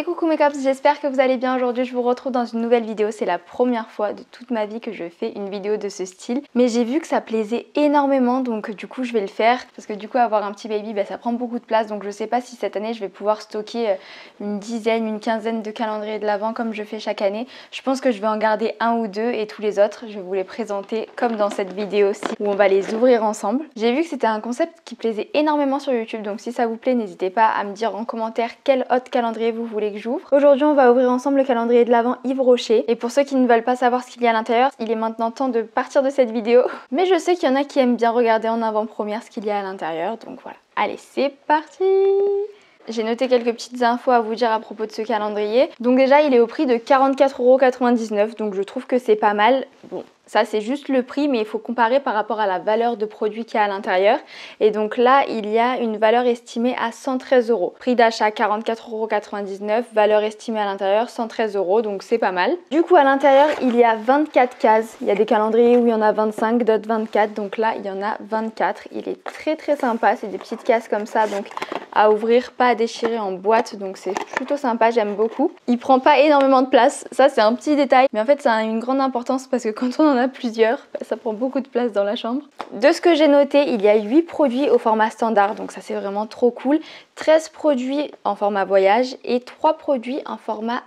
Et coucou mes cops, j'espère que vous allez bien aujourd'hui. Je vous retrouve dans une nouvelle vidéo. C'est la première fois de toute ma vie que je fais une vidéo de ce style. Mais j'ai vu que ça plaisait énormément donc du coup je vais le faire. Parce que du coup avoir un petit baby bah, ça prend beaucoup de place. Donc je sais pas si cette année je vais pouvoir stocker euh, une dizaine, une quinzaine de calendriers de l'avant comme je fais chaque année. Je pense que je vais en garder un ou deux et tous les autres je vais vous les présenter comme dans cette vidéo-ci où on va les ouvrir ensemble. J'ai vu que c'était un concept qui plaisait énormément sur YouTube. Donc si ça vous plaît n'hésitez pas à me dire en commentaire quel autre calendrier vous voulez Aujourd'hui, on va ouvrir ensemble le calendrier de l'Avent Yves Rocher. Et pour ceux qui ne veulent pas savoir ce qu'il y a à l'intérieur, il est maintenant temps de partir de cette vidéo. Mais je sais qu'il y en a qui aiment bien regarder en avant-première ce qu'il y a à l'intérieur. Donc voilà. Allez, c'est parti j'ai noté quelques petites infos à vous dire à propos de ce calendrier. Donc déjà, il est au prix de 44,99€, donc je trouve que c'est pas mal. Bon, ça, c'est juste le prix, mais il faut comparer par rapport à la valeur de produit qu'il y a à l'intérieur. Et donc là, il y a une valeur estimée à 113 euros. Prix d'achat 44,99 euros, valeur estimée à l'intérieur 113 euros, donc c'est pas mal. Du coup, à l'intérieur, il y a 24 cases. Il y a des calendriers où il y en a 25, d'autres 24. Donc là, il y en a 24. Il est très très sympa. C'est des petites cases comme ça, donc à ouvrir, pas à déchirer en boîte. Donc c'est plutôt sympa, j'aime beaucoup. Il prend pas énormément de place. Ça, c'est un petit détail. Mais en fait, ça a une grande importance parce que quand on en a plusieurs, bah, ça prend beaucoup de place dans la chambre. De ce que j'ai noté, il y a 8 produits au format standard, donc ça c'est vraiment trop cool. 13 produits en format voyage et 3 produits en format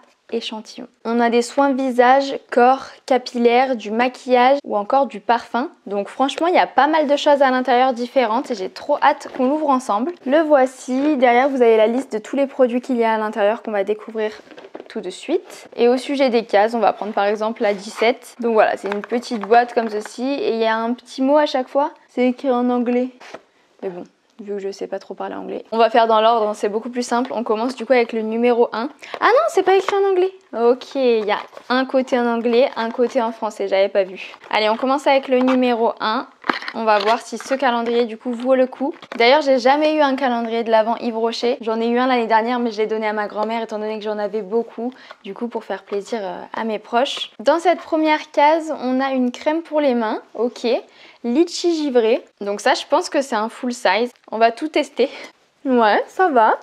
On a des soins visage, corps, capillaire, du maquillage ou encore du parfum. Donc franchement, il y a pas mal de choses à l'intérieur différentes et j'ai trop hâte qu'on l'ouvre ensemble. Le voici. Derrière, vous avez la liste de tous les produits qu'il y a à l'intérieur qu'on va découvrir de suite. Et au sujet des cases, on va prendre par exemple la 17. Donc voilà, c'est une petite boîte comme ceci et il y a un petit mot à chaque fois. C'est écrit en anglais. Mais bon, vu que je sais pas trop parler anglais. On va faire dans l'ordre, c'est beaucoup plus simple. On commence du coup avec le numéro 1. Ah non, c'est pas écrit en anglais. Ok, il y a un côté en anglais, un côté en français, j'avais pas vu. Allez, on commence avec le numéro 1. On va voir si ce calendrier du coup vaut le coup. D'ailleurs, j'ai jamais eu un calendrier de l'Avent Yves Rocher. J'en ai eu un l'année dernière, mais je l'ai donné à ma grand-mère étant donné que j'en avais beaucoup. Du coup, pour faire plaisir euh, à mes proches. Dans cette première case, on a une crème pour les mains. Ok. Litchi givré. Donc ça, je pense que c'est un full size. On va tout tester. Ouais, ça va.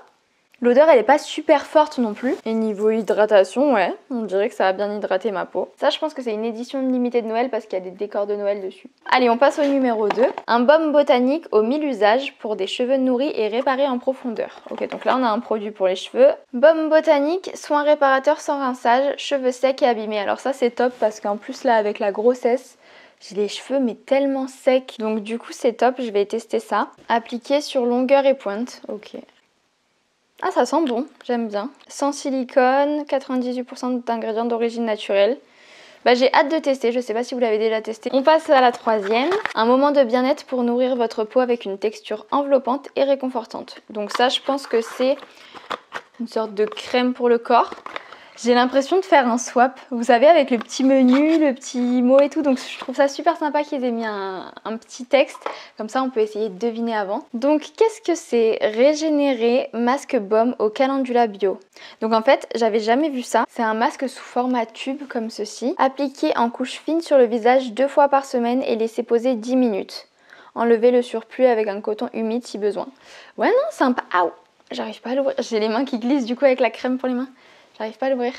L'odeur elle est pas super forte non plus. Et niveau hydratation, ouais, on dirait que ça a bien hydraté ma peau. Ça je pense que c'est une édition limitée de Noël parce qu'il y a des décors de Noël dessus. Allez, on passe au numéro 2. Un baume botanique aux 1000 usages pour des cheveux nourris et réparés en profondeur. Ok, donc là on a un produit pour les cheveux. Baume botanique, soin réparateur sans rinçage, cheveux secs et abîmés. Alors ça c'est top parce qu'en plus là avec la grossesse, j'ai les cheveux mais tellement secs. Donc du coup c'est top, je vais tester ça. Appliquer sur longueur et pointe. Ok. Ah, ça sent bon, j'aime bien. Sans silicone, 98% d'ingrédients d'origine naturelle. Bah, j'ai hâte de tester, je sais pas si vous l'avez déjà testé. On passe à la troisième. Un moment de bien-être pour nourrir votre peau avec une texture enveloppante et réconfortante. Donc ça, je pense que c'est une sorte de crème pour le corps. J'ai l'impression de faire un swap, vous savez, avec le petit menu, le petit mot et tout. Donc je trouve ça super sympa qu'ils aient mis un, petit texte. Comme ça, on peut essayer de deviner avant. Donc qu'est-ce que c'est Régénérer masque baume au calendula bio? Donc en fait, j'avais jamais vu ça. C'est un masque sous format tube comme ceci. Appliqué en couche fine sur le visage deux fois par semaine et laissé poser 10 minutes. Enlever le surplus avec un coton humide si besoin. Ouais non, sympa. J'arrive pas à l'ouvrir. J'ai les mains qui glissent du coup avec la crème pour les mains. J'arrive pas à l'ouvrir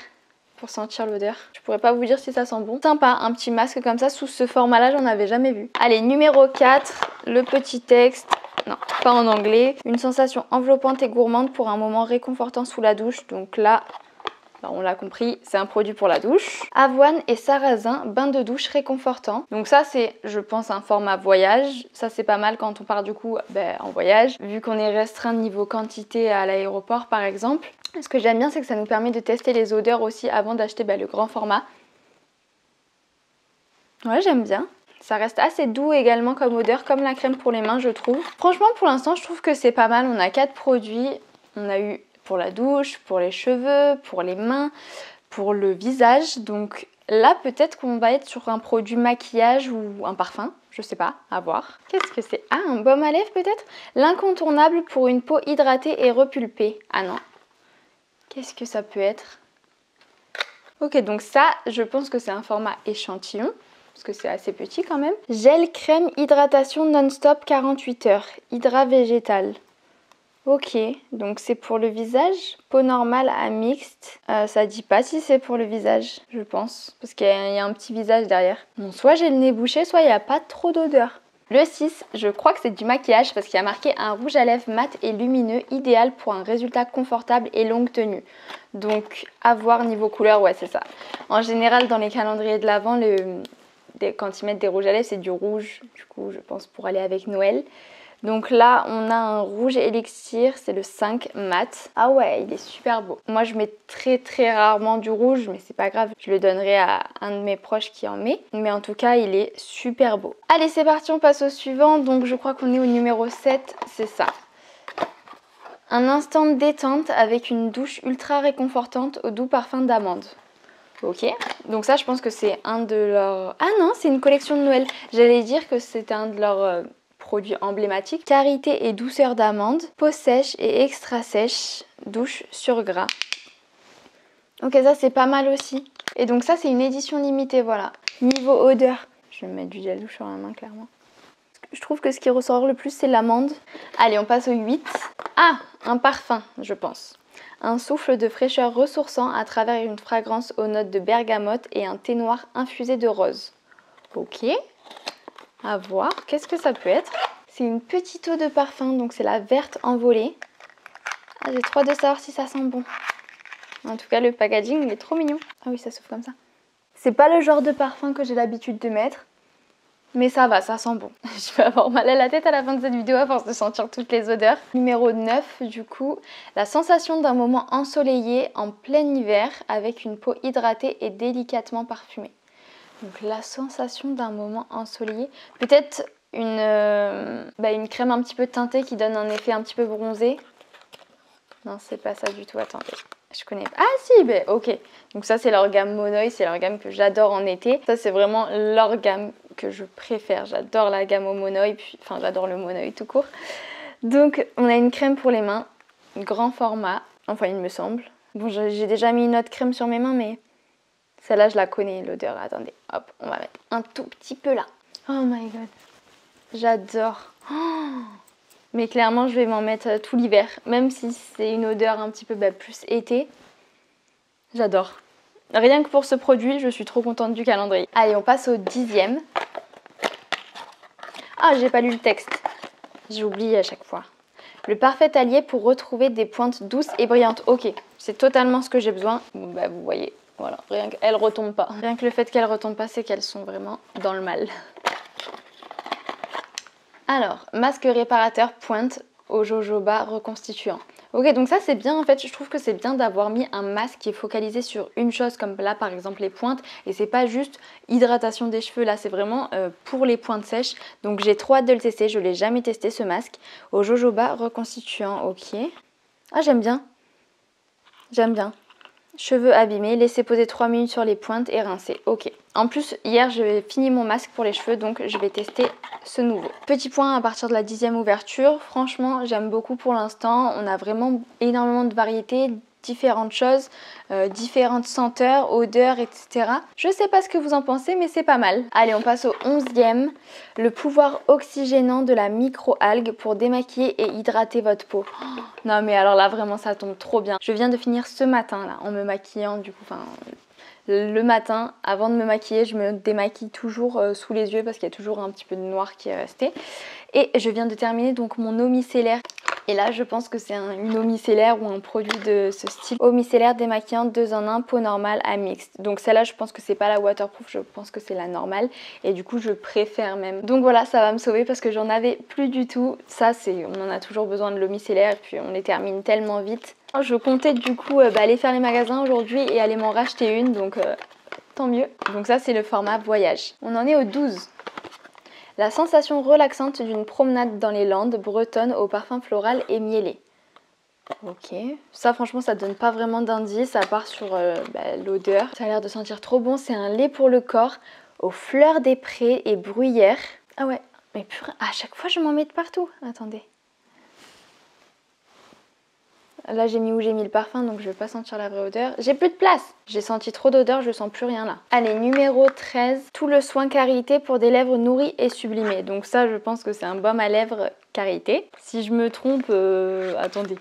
pour sentir l'odeur. Je pourrais pas vous dire si ça sent bon. Sympa, un petit masque comme ça sous ce format-là, j'en avais jamais vu. Allez, numéro 4, le petit texte. Non, pas en anglais. Une sensation enveloppante et gourmande pour un moment réconfortant sous la douche. Donc là, bah, on l'a compris, c'est un produit pour la douche. Avoine et sarrasin, bain de douche réconfortant. Donc ça c'est, je pense, un format voyage. Ça c'est pas mal quand on part du coup ben, en voyage, vu qu'on est restreint niveau quantité à l'aéroport par exemple. Ce que j'aime bien, c'est que ça nous permet de tester les odeurs aussi avant d'acheter bah, le grand format. Ouais, j'aime bien. Ça reste assez doux également comme odeur, comme la crème pour les mains, je trouve. Franchement, pour l'instant, je trouve que c'est pas mal. On a quatre produits. On a eu pour la douche, pour les cheveux, pour les mains, pour le visage. Donc là, peut-être qu'on va être sur un produit maquillage ou un parfum. Je sais pas, à voir. Qu'est-ce que c'est? Ah, un baume à lèvres peut-être? L'incontournable pour une peau hydratée et repulpée. Ah non, Qu'est-ce que ça peut être? Ok, donc ça, je pense que c'est un format échantillon, parce que c'est assez petit quand même. Gel crème hydratation non-stop 48 heures, hydra végétal. Ok, donc c'est pour le visage, peau normale à mixte. Euh, ça dit pas si c'est pour le visage, je pense, parce qu'il y, a un petit visage derrière. Bon, soit j'ai le nez bouché, soit il n'y a pas trop d'odeur. Le 6, je crois que c'est du maquillage parce qu'il y a marqué un rouge à lèvres mat et lumineux, idéal pour un résultat confortable et longue tenue. Donc, à voir niveau couleur, ouais, c'est ça. En général, dans les calendriers de l'Avent, quand ils mettent des rouges à lèvres, c'est du rouge, du coup, je pense pour aller avec Noël. Donc là, on a un rouge élixir, c'est le 5 mat. Ah ouais, il est super beau. Moi, je mets très très rarement du rouge, mais c'est pas grave. Je le donnerai à un de mes proches qui en met. Mais en tout cas, il est super beau. Allez, c'est parti, on passe au suivant. Donc je crois qu'on est au numéro 7, c'est ça. Un instant de détente avec une douche ultra réconfortante au doux parfum d'amande. Ok, donc ça je pense que c'est un de leurs... Ah non, c'est une collection de Noël. J'allais dire que c'était un de leurs euh, produit emblématique. Carité et douceur d'amande, peau sèche et extra sèche, douche sur gras. Ok, ça c'est pas mal aussi. Et donc ça c'est une édition limitée, voilà. Niveau odeur, je vais mettre du gel douche sur la main clairement. Je trouve que ce qui ressort le plus c'est l'amande. Allez, on passe au 8. Ah, un parfum, je pense. Un souffle de fraîcheur ressourçant à travers une fragrance aux notes de bergamote et un thé noir infusé de rose. Ok, à voir. Qu'est-ce que ça peut être? C'est une petite eau de parfum, donc c'est la verte envolée. Ah, J'ai trop de savoir si ça sent bon. En tout cas, le packaging, il est trop mignon. Ah oui, ça s'ouvre comme ça. C'est pas le genre de parfum que j'ai l'habitude de mettre. Mais ça va, ça sent bon. Je vais avoir mal à la tête à la fin de cette vidéo à force de sentir toutes les odeurs. Numéro 9, du coup, la sensation d'un moment ensoleillé en plein hiver avec une peau hydratée et délicatement parfumée. Donc la sensation d'un moment ensoleillé. Peut-être une, euh, bah, une crème un petit peu teintée qui donne un effet un petit peu bronzé. Non, c'est pas ça du tout. Attendez, je connais pas. Ah si, ben ok. Donc ça, c'est leur gamme Monoï. C'est leur gamme que j'adore en été. Ça, c'est vraiment leur gamme que je préfère. J'adore la gamme au Monoï. Puis, enfin, j'adore le Monoï tout court. Donc, on a une crème pour les mains. Grand format. Enfin, il me semble. Bon, j'ai déjà mis une autre crème sur mes mains, mais celle-là, je la connais, l'odeur. Attendez, hop, on va mettre un tout petit peu là. Oh my god. J'adore. Mais clairement, je vais m'en mettre euh, tout l'hiver. Même si c'est une odeur un petit peu bah, plus été. J'adore. Rien que pour ce produit, je suis trop contente du calendrier. Allez, on passe au dixième. Ah, j'ai pas lu le texte. J'oublie à chaque fois. Le parfait allié pour retrouver des pointes douces et brillantes. Ok, c'est totalement ce que j'ai besoin. Bah, vous voyez, voilà, rien qu'elles retombent pas. Rien que le fait qu'elles retombent pas, c'est qu'elles sont vraiment dans le mal. Alors, masque réparateur pointe au jojoba reconstituant. Ok, donc ça c'est bien en fait, je trouve que c'est bien d'avoir mis un masque qui est focalisé sur une chose comme là par exemple les pointes et c'est pas juste hydratation des cheveux là, c'est vraiment euh, pour les pointes sèches. Donc j'ai trop hâte de le tester, je l'ai jamais testé ce masque. Au jojoba reconstituant, ok. Ah j'aime bien, j'aime bien. Cheveux abîmés, laissez poser 3 minutes sur les pointes et rincer. Ok. En plus, hier, j'ai fini mon masque pour les cheveux, donc je vais tester ce nouveau. Petit point à partir de la dixième ouverture. Franchement, j'aime beaucoup pour l'instant. On a vraiment énormément de variétés, différentes choses, euh, différentes senteurs, odeurs, etc. Je sais pas ce que vous en pensez, mais c'est pas mal. Allez, on passe au onzième. Le pouvoir oxygénant de la micro-algue pour démaquiller et hydrater votre peau. non mais alors là, vraiment, ça tombe trop bien. Je viens de finir ce matin, là, en me maquillant, du coup, enfin... Le matin, avant de me maquiller, je me démaquille toujours euh, sous les yeux parce qu'il y a toujours un petit peu de noir qui est resté. Et je viens de terminer donc mon eau micellaire et là, je pense que c'est une eau ou un produit de ce style. Eau micellaire démaquillante 2 en 1, peau normale à mixte. Donc celle-là, je pense que c'est pas la waterproof, je pense que c'est la normale. Et du coup, je préfère même. Donc voilà, ça va me sauver parce que j'en avais plus du tout. Ça, c'est, on en a toujours besoin de l'eau et puis on les termine tellement vite. Je comptais du coup euh, bah, aller faire les magasins aujourd'hui et aller m'en racheter une, donc euh, tant mieux. Donc ça, c'est le format voyage. On en est au 12. La sensation relaxante d'une promenade dans les Landes bretonnes au parfum floral et mielé. Ok, ça franchement ça donne pas vraiment d'indice à part sur euh, bah, l'odeur. Ça a l'air de sentir trop bon, c'est un lait pour le corps aux fleurs des prés et bruyères. Ah ouais, mais purée, à chaque fois je m'en mets de partout. Attendez. Là j'ai mis où j'ai mis le parfum donc je vais pas sentir la vraie odeur. J'ai plus de place J'ai senti trop d'odeur, je sens plus rien là. Allez, numéro 13, tout le soin carité pour des lèvres nourries et sublimées. Donc ça je pense que c'est un baume à lèvres carité. Si je me trompe, euh, attendez.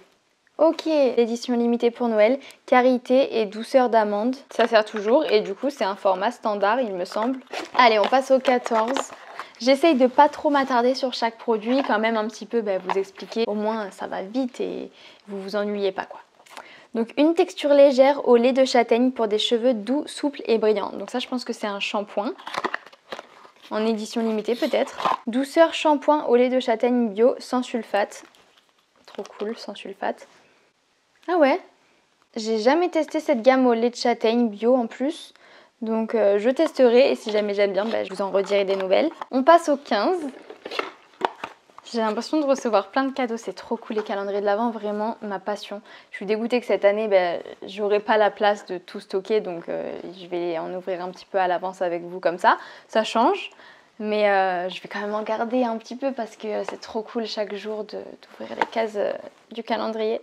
Ok, édition limitée pour Noël, carité et douceur d'amande. Ça sert toujours et du coup c'est un format standard il me semble. Allez, on passe au 14. J'essaye de pas trop m'attarder sur chaque produit, quand même un petit peu bah, vous expliquer. Au moins ça va vite et vous vous ennuyez pas quoi. Donc une texture légère au lait de châtaigne pour des cheveux doux, souples et brillants. Donc ça je pense que c'est un shampoing. En édition limitée peut-être. Douceur shampoing au lait de châtaigne bio sans sulfate. Trop cool, sans sulfate. Ah ouais? J'ai jamais testé cette gamme au lait de châtaigne bio en plus. Donc euh, je testerai et si jamais j'aime bien, bah, je vous en redirai des nouvelles. On passe au 15. J'ai l'impression de recevoir plein de cadeaux, c'est trop cool les calendriers de l'Avent, vraiment ma passion. Je suis dégoûtée que cette année, ben, j'aurai pas la place de tout stocker, donc euh, je vais en ouvrir un petit peu à l'avance avec vous comme ça. Ça change, mais euh, je vais quand même en garder un petit peu parce que c'est trop cool chaque jour d'ouvrir les cases du calendrier.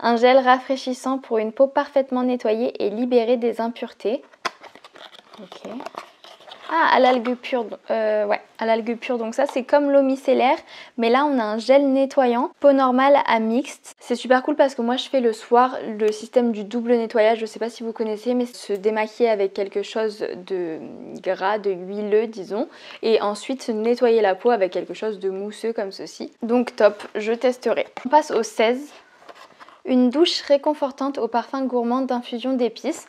Un gel rafraîchissant pour une peau parfaitement nettoyée et libérée des impuretés. Ok. Ah, à l'algue pure. Euh, ouais, à l'algue pure. Donc ça, c'est comme l'eau micellaire. Mais là, on a un gel nettoyant. Peau normale à mixte. C'est super cool parce que moi, je fais le soir le système du double nettoyage. Je sais pas si vous connaissez, mais se démaquiller avec quelque chose de gras, de huileux, disons. Et ensuite, nettoyer la peau avec quelque chose de mousseux comme ceci. Donc top, je testerai. On passe au 16. Une douche réconfortante au parfum gourmand d'infusion d'épices.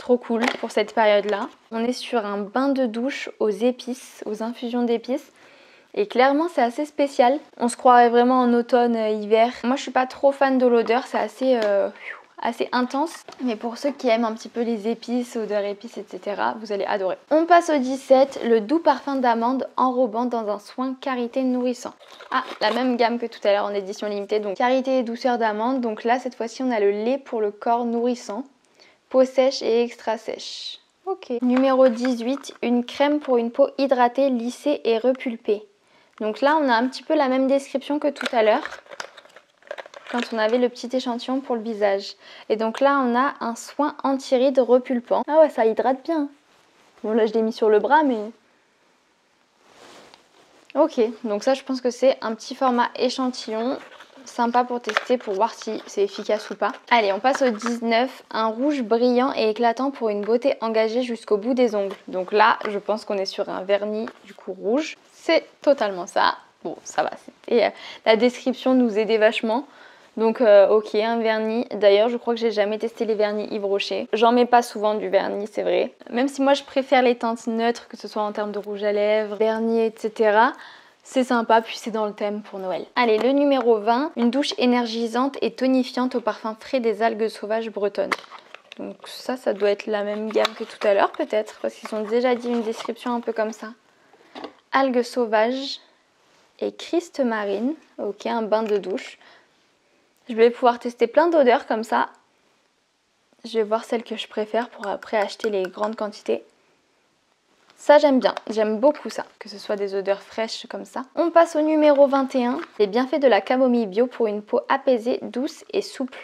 Trop cool pour cette période-là. On est sur un bain de douche aux épices, aux infusions d'épices. Et clairement, c'est assez spécial. On se croirait vraiment en automne, euh, hiver. Moi, je suis pas trop fan de l'odeur. C'est assez, euh, assez intense. Mais pour ceux qui aiment un petit peu les épices, odeurs épices, etc., vous allez adorer. On passe au 17, le doux parfum d'amande enrobant dans un soin karité nourrissant. Ah, la même gamme que tout à l'heure en édition limitée. Donc, karité et douceur d'amande. Donc là, cette fois-ci, on a le lait pour le corps nourrissant peau sèche et extra sèche. Ok. Numéro 18, une crème pour une peau hydratée, lissée et repulpée. Donc là, on a un petit peu la même description que tout à l'heure quand on avait le petit échantillon pour le visage. Et donc là, on a un soin anti-rides repulpant. Ah ouais, ça hydrate bien. Bon, là, je l'ai mis sur le bras, mais... Ok, donc ça, je pense que c'est un petit format échantillon sympa pour tester pour voir si c'est efficace ou pas. Allez, on passe au 19. Un rouge brillant et éclatant pour une beauté engagée jusqu'au bout des ongles. Donc là, je pense qu'on est sur un vernis du coup rouge. C'est totalement ça. Bon, ça va. Euh, la description nous aidait vachement. Donc euh, ok, un vernis. D'ailleurs, je crois que j'ai jamais testé les vernis Yves Rocher. J'en mets pas souvent du vernis, c'est vrai. Même si moi je préfère les teintes neutres, que ce soit en termes de rouge à lèvres, vernis, etc. C'est sympa, puis c'est dans le thème pour Noël. Allez, le numéro 20, une douche énergisante et tonifiante au parfum frais des algues sauvages bretonnes. Donc ça, ça doit être la même gamme que tout à l'heure peut-être, parce qu'ils ont déjà dit une description un peu comme ça. Algues sauvages et Christ marine. Ok, un bain de douche. Je vais pouvoir tester plein d'odeurs comme ça. Je vais voir celle que je préfère pour après acheter les grandes quantités. Ça j'aime bien, j'aime beaucoup ça, que ce soit des odeurs fraîches comme ça. On passe au numéro 21, les bienfaits de la camomille bio pour une peau apaisée, douce et souple.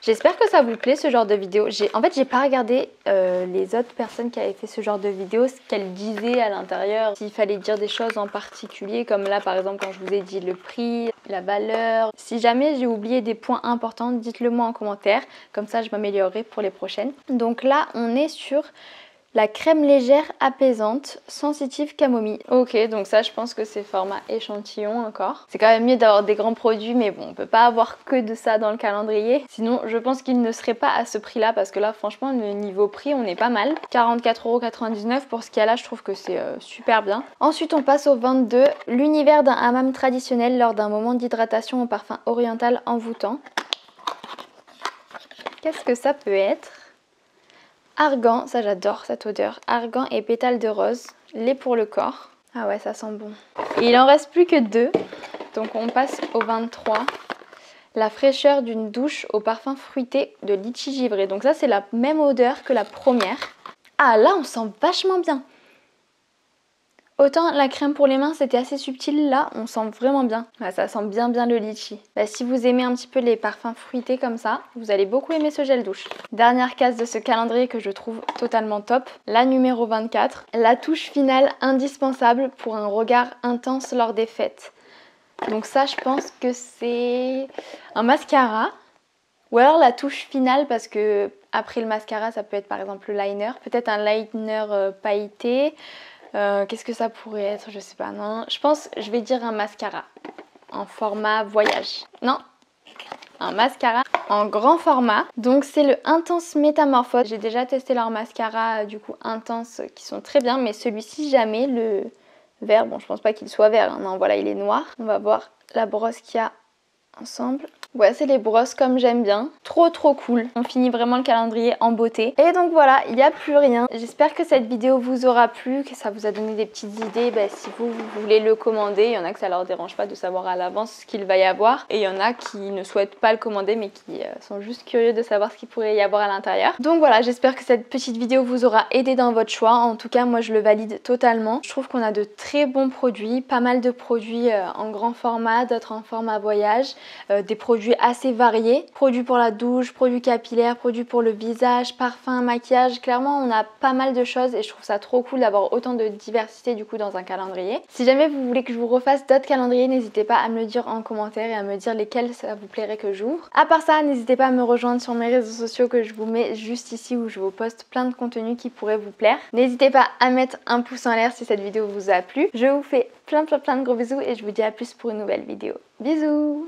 J'espère que ça vous plaît ce genre de vidéo. En fait, j'ai pas regardé euh, les autres personnes qui avaient fait ce genre de vidéo, ce qu'elles disaient à l'intérieur, s'il fallait dire des choses en particulier, comme là par exemple quand je vous ai dit le prix, la valeur. Si jamais j'ai oublié des points importants, dites-le moi en commentaire, comme ça je m'améliorerai pour les prochaines. Donc là, on est sur la crème légère apaisante, sensitive camomille. Ok, donc ça je pense que c'est format échantillon encore. C'est quand même mieux d'avoir des grands produits, mais bon, on peut pas avoir que de ça dans le calendrier. Sinon, je pense qu'il ne serait pas à ce prix-là, parce que là, franchement, le niveau prix, on est pas mal. 44,99€ pour ce qu'il y a là, je trouve que c'est euh, super bien. Ensuite, on passe au 22. L'univers d'un hammam traditionnel lors d'un moment d'hydratation au parfum oriental envoûtant. Qu'est-ce que ça peut être? Argan, ça j'adore cette odeur. Argan et pétales de rose. Lait pour le corps. Ah ouais, ça sent bon. il en reste plus que deux. Donc on passe au 23. La fraîcheur d'une douche au parfum fruité de litchi givré. Donc ça c'est la même odeur que la première. Ah là on sent vachement bien. Autant la crème pour les mains c'était assez subtil, là on sent vraiment bien. ça sent bien bien le litchi. Bah, si vous aimez un petit peu les parfums fruités comme ça, vous allez beaucoup aimer ce gel douche. Dernière case de ce calendrier que je trouve totalement top, la numéro 24. La touche finale indispensable pour un regard intense lors des fêtes. Donc ça je pense que c'est un mascara. Ou alors la touche finale parce que après le mascara ça peut être par exemple le liner. Peut-être un liner euh, pailleté. Euh, qu'est-ce que ça pourrait être Je sais pas, non. Je pense, je vais dire un mascara en format voyage. Non, un mascara en grand format. Donc c'est le Intense Métamorphose. J'ai déjà testé leurs mascara du coup intense qui sont très bien, mais celui-ci jamais, le vert, bon je pense pas qu'il soit vert, hein. non voilà il est noir. On va voir la brosse qu'il y a ensemble. Ouais, c'est les brosses comme j'aime bien. Trop trop cool. On finit vraiment le calendrier en beauté. Et donc voilà, il n'y a plus rien. J'espère que cette vidéo vous aura plu, que ça vous a donné des petites idées. Bah, si vous, voulez le commander, il y en a que ça leur dérange pas de savoir à l'avance ce qu'il va y avoir. Et il y en a qui ne souhaitent pas le commander mais qui euh, sont juste curieux de savoir ce qu'il pourrait y avoir à l'intérieur. Donc voilà, j'espère que cette petite vidéo vous aura aidé dans votre choix. En tout cas, moi je le valide totalement. Je trouve qu'on a de très bons produits, pas mal de produits euh, en grand format, d'autres en format voyage, euh, des produits assez variés. Produits pour la douche, produits capillaires, produits pour le visage, parfum, maquillage. Clairement, on a pas mal de choses et je trouve ça trop cool d'avoir autant de diversité du coup dans un calendrier. Si jamais vous voulez que je vous refasse d'autres calendriers, n'hésitez pas à me le dire en commentaire et à me dire lesquels ça vous plairait que j'ouvre. À part ça, n'hésitez pas à me rejoindre sur mes réseaux sociaux que je vous mets juste ici où je vous poste plein de contenus qui pourraient vous plaire. N'hésitez pas à mettre un pouce en l'air si cette vidéo vous a plu. Je vous fais plein plein plein de gros bisous et je vous dis à plus pour une nouvelle vidéo. Bisous